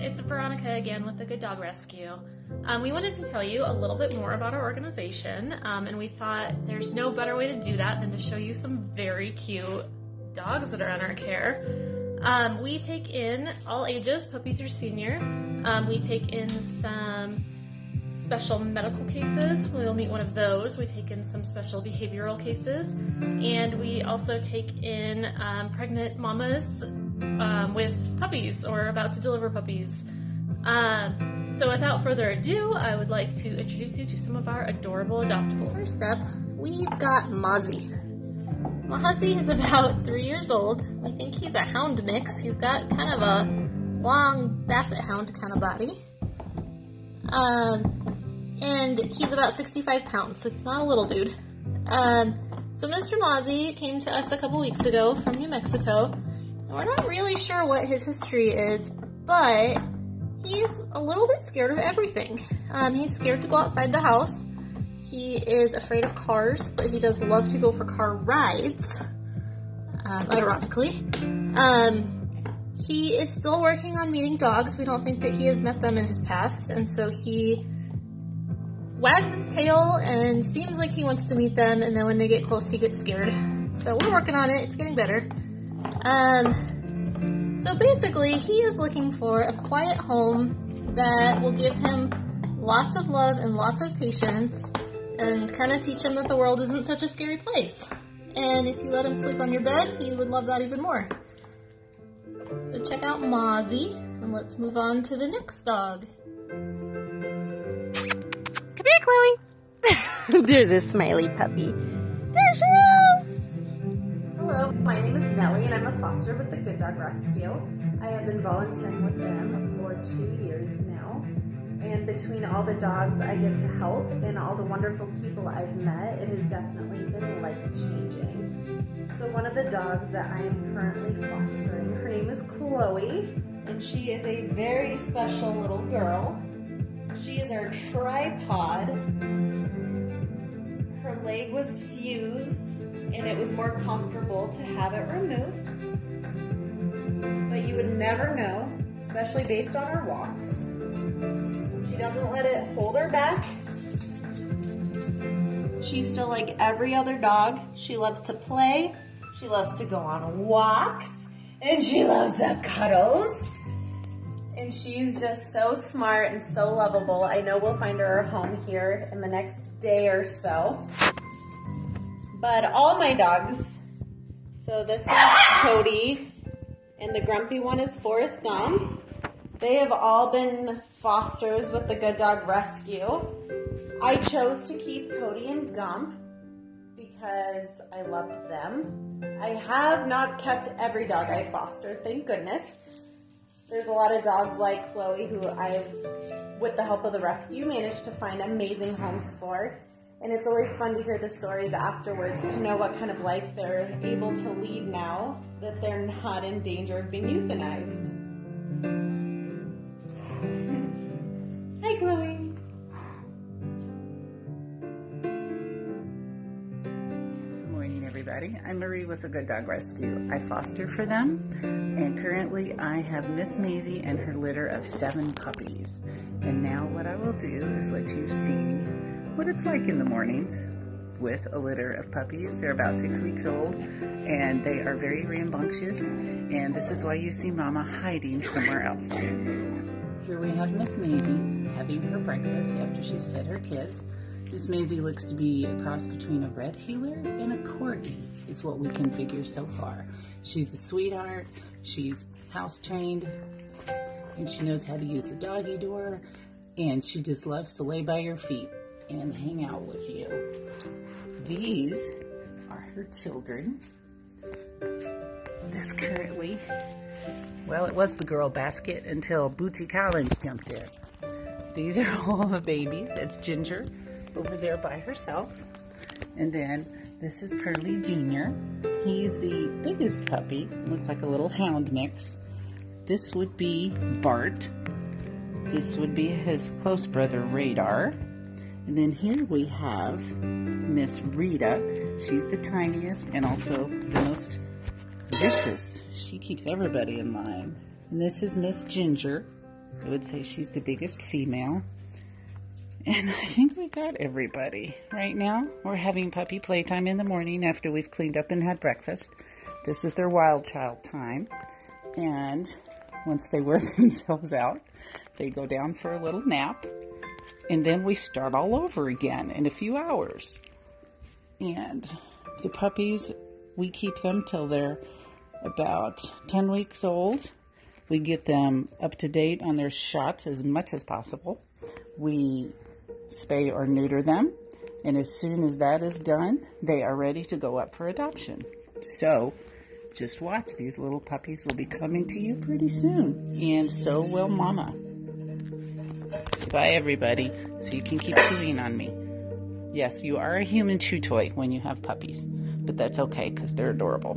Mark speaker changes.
Speaker 1: it's Veronica again with the Good Dog Rescue. Um, we wanted to tell you a little bit more about our organization, um, and we thought there's no better way to do that than to show you some very cute dogs that are in our care. Um, we take in all ages, puppy through senior. Um, we take in some special medical cases. We'll meet one of those. We take in some special behavioral cases. And we also take in um, pregnant mamas um, with puppies or about to deliver puppies. Um, so without further ado, I would like to introduce you to some of our adorable adoptables. First up, we've got Mozzie. Mozzie is about three years old. I think he's a hound mix. He's got kind of a long basset hound kind of body. Um, and he's about 65 pounds, so he's not a little dude. Um, so Mr. Mozzie came to us a couple weeks ago from New Mexico. We're not really sure what his history is, but he's a little bit scared of everything. Um, he's scared to go outside the house. He is afraid of cars, but he does love to go for car rides, um, ironically. Um, he is still working on meeting dogs. We don't think that he has met them in his past, and so he wags his tail and seems like he wants to meet them, and then when they get close, he gets scared. So we're working on it. It's getting better. Um, so basically, he is looking for a quiet home that will give him lots of love and lots of patience and kind of teach him that the world isn't such a scary place. And if you let him sleep on your bed, he would love that even more. So check out Mozzie, and let's move on to the next dog.
Speaker 2: Come here, Chloe. There's a smiley puppy. There she.
Speaker 3: Hello, my name is Nellie and I'm a foster with the Good Dog Rescue. I have been volunteering with them for two years now. And between all the dogs I get to help and all the wonderful people I've met, it has definitely been life changing. So one of the dogs that I am currently fostering, her name is Chloe, and she is a very special little girl. She is our tripod. Her leg was fused and it was more comfortable to have it removed. But you would never know, especially based on her walks. She doesn't let it hold her back. She's still like every other dog. She loves to play. She loves to go on walks. And she loves the cuddles. And she's just so smart and so lovable. I know we'll find her a home here in the next day or so. But all my dogs, so this one's Cody, and the grumpy one is Forrest Gump. They have all been fosters with the Good Dog Rescue. I chose to keep Cody and Gump because I loved them. I have not kept every dog I fostered, thank goodness. There's a lot of dogs like Chloe who I've, with the help of the rescue, managed to find amazing homes for. And it's always fun to hear the stories afterwards to know what kind of life they're able to lead now that they're not in danger of being euthanized. Hi, Chloe.
Speaker 4: Good morning, everybody. I'm Marie with the Good Dog Rescue. I foster for them, and currently I have Miss Maisie and her litter of seven puppies. And now what I will do is let you see what it's like in the mornings with a litter of puppies. They're about six weeks old, and they are very rambunctious, and this is why you see Mama hiding somewhere else. Here we have Miss Maisie having her breakfast after she's fed her kids. Miss Maisie looks to be a cross between a red heeler and a corgi, is what we can figure so far. She's a sweetheart, she's house trained, and she knows how to use the doggy door, and she just loves to lay by your feet and hang out with you. These are her children. This currently, well, it was the girl basket until Bootsy Collins jumped in. These are all the babies. That's Ginger over there by herself. And then this is Curly Jr. He's the biggest puppy. Looks like a little hound mix. This would be Bart. This would be his close brother Radar. And then here we have Miss Rita. She's the tiniest and also the most vicious. She keeps everybody in line. And this is Miss Ginger. I would say she's the biggest female. And I think we got everybody. Right now, we're having puppy playtime in the morning after we've cleaned up and had breakfast. This is their wild child time. And once they wear themselves out, they go down for a little nap. And then we start all over again in a few hours. And the puppies, we keep them till they're about 10 weeks old. We get them up to date on their shots as much as possible. We spay or neuter them. And as soon as that is done, they are ready to go up for adoption. So just watch. These little puppies will be coming to you pretty soon. And so will Mama. Bye, everybody. So you can keep chewing on me. Yes, you are a human chew toy when you have puppies. But that's okay because they're adorable.